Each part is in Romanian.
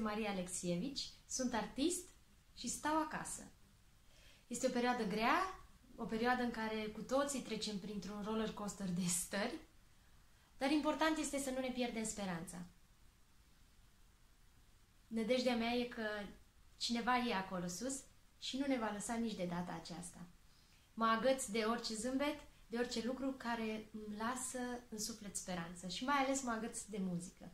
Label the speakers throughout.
Speaker 1: Maria Alexievici, sunt artist și stau acasă. Este o perioadă grea, o perioadă în care cu toții trecem printr-un roller coaster de stări, dar important este să nu ne pierdem speranța. Nădejdea mea e că cineva e acolo sus și nu ne va lăsa nici de data aceasta. Mă agăț de orice zâmbet, de orice lucru care îmi lasă în suflet speranță și mai ales mă agăț de muzică.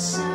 Speaker 1: sun.